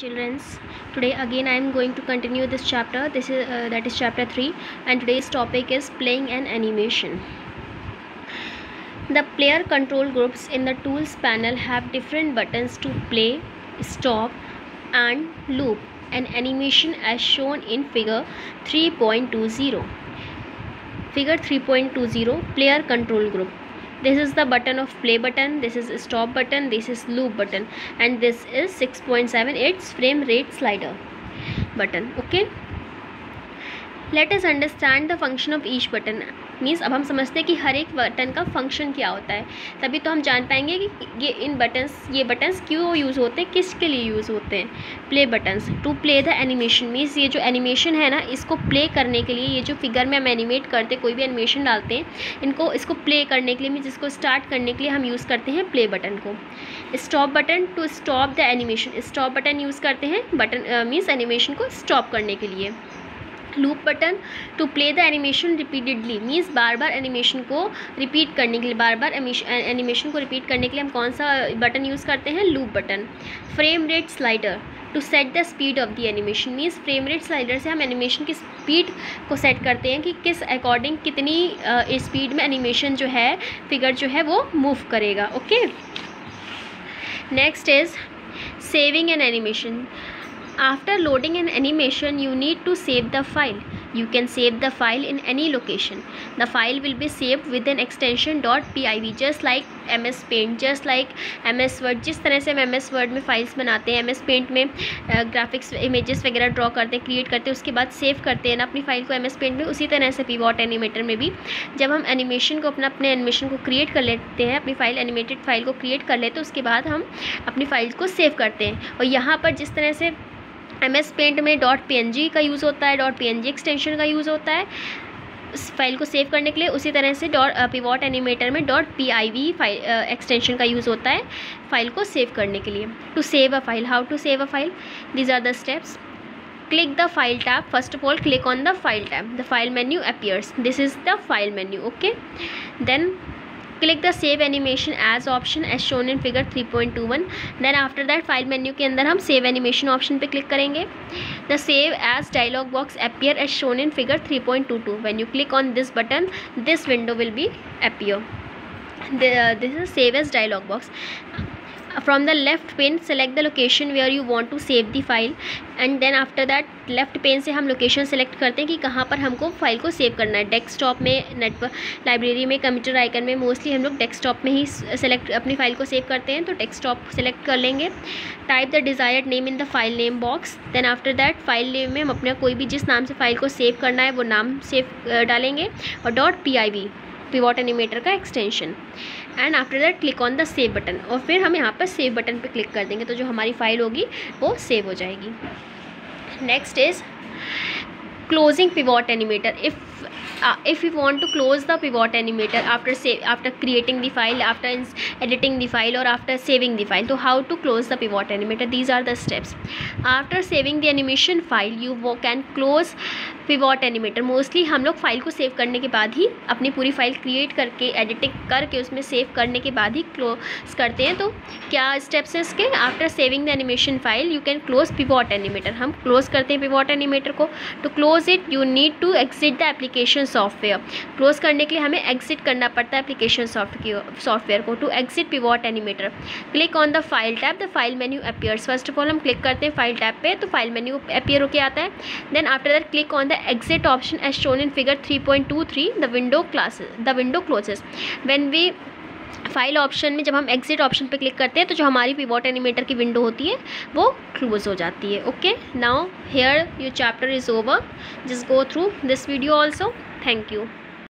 children's. Today again i am going to continue this chapter. This is uh, that is chapter 3 and today's topic is playing an animation. The player control groups in the tools panel have different buttons to play stop and loop. An animation as shown in figure 3.20 figure 3.20 player control group this is the button of play button. This is stop button. This is loop button. And this is 6.7 it's frame rate slider button. Okay? Let us understand the function of each button. Means अब हम समझते हैं कि हर एक button का function क्या होता है। तभी तो हम जान पाएँगे कि ये इन बटन्स ये बटन्स क्यों यूज़ होते हैं, किसके लिए यूज़ होते हैं। Play buttons to play the animation means ये जो एनिमेशन है ना, इसको प्ले करने के लिए, ये जो फिगर में हम एनिमेट करते कोई भी एनिमेशन डालते हैं, इनको, इसको प्ले करने के लिए मीन्स इसको स्टार्ट करने के लिए हम यूज़ करते हैं प्ले बटन को। Stop button to stop the animation stop button use करते हैं बटन मीन्स एनिमेशन को स्टॉप करने के लिए। Loop button to play the animation repeatedly means बार बार एनिमेशन को रिपीट करने के लिए, बार बार एनिमेशन को रिपीट करने के लिए हम कौन सा बटन यूज़ करते हैं? Loop button frame rate slider to set the speed of the animation means frame rate slider से हम एनिमेशन की स्पीड को सेट करते हैं कि किस अकॉर्डिंग कितनी स्पीड में एनिमेशन जो है फिगर जो है वो मूव करेगा. Okay next is saving an animation After loading an animation, you need to save the file. You can save the file in any location. The file will be saved with an extension .piv just like MS Paint, just like MS Word. जिस तरह से हम MS Word में files बनाते हैं MS Paint में graphics images वगैरह draw करते हैं क्रिएट करते हैं उसके बाद सेव करते हैं ना अपनी फ़ाइल को MS Paint में उसी तरह से पीवॉट एनिमेटर में भी जब हम एनिमेशन को अपना अपने एनिमेशन को क्रिएट कर लेते हैं अपनी फ़ाइल एनिमेटेड फ़ाइल को क्रिएट कर लेते हैं उसके बाद हम अपनी फ़ाइल को सेव करते हैं और यहाँ पर जिस तरह से एम एस पेंट में डॉट पी का यूज़ होता है डॉट पी एक्सटेंशन का यूज़ होता है। इस फ़ाइल को सेव करने के लिए उसी तरह से डॉट पिवॉट एनिमेटर में dot P I V file extension का यूज़ होता है फ़ाइल को सेव करने के लिए। To save a file how to save a file these are the steps click the file tab. First of all, click on the file tab. The file menu appears. This is the file menu, okay? Then click the save animation as option as shown in figure 3.21 then after that file menu के अंदर हम save animation option पे click करेंगे. The save as dialog box appear as shown in figure 3.22 when you click on this button this window will be appear this is save as dialog box from the left pane, select the location where you want to save the file. And then after that left pane से हम location select करते हैं कि कहाँ पर हमको file को save करना है। डेस्कटॉप में नेटवर्क लाइब्रेरी में कंप्यूटर आइकन में मोस्टली हम लोग डेस्कटॉप में ही सेलेक्ट अपनी फ़ाइल को सेव करते हैं। तो डेस्कटॉप सेलेक्ट कर लेंगे। Type the desired name in the file name box then after that file name में हम अपना कोई भी जिस नाम से फ़ाइल को सेव करना है, वो नाम सेव डालेंगे। और dot P I V pivot animator का extension and after that click on the save button और फिर हम यहाँ पर सेव बटन पर क्लिक कर देंगे तो जो हमारी फ़ाइल होगी वो सेव हो जाएगी next is closing pivot animator if uh, if you want to close the pivot animator after say after creating the file after editing the file or after saving the file so how to close the pivot animator these are the steps after saving the animation file you can close pivot animator. Mostly हम लोग file को save करने के बाद ही अपनी पूरी file create करके एडिटिंग करके उसमें सेव करने के बाद ही क्लोज करते हैं। तो क्या स्टेप्स हैं इसके? After saving the animation file you can close pivot animator हम क्लोज करते हैं पिवॉट एनिमेटर को। To close it you need to exit the application software close करने के लिए हमें एग्जिट करना पड़ता है एप्लीकेशन सॉफ्टवेयर को to exit pivot animator click on the file tab the file menu appears first of all हम क्लिक करते हैं फ़ाइल टैप पे। तो फ़ाइल मेन्यू अपियर होकर आता है। Then after that click on the exit option as shown point two three the window closes the window closes when we file option में जब हम एग्जिट ऑप्शन पे क्लिक करते हैं तो जो हमारी पिवॉट एनिमेटर की विंडो होती है, वो क्लोज हो जाती है okay now here your chapter is over just go through this video also thank you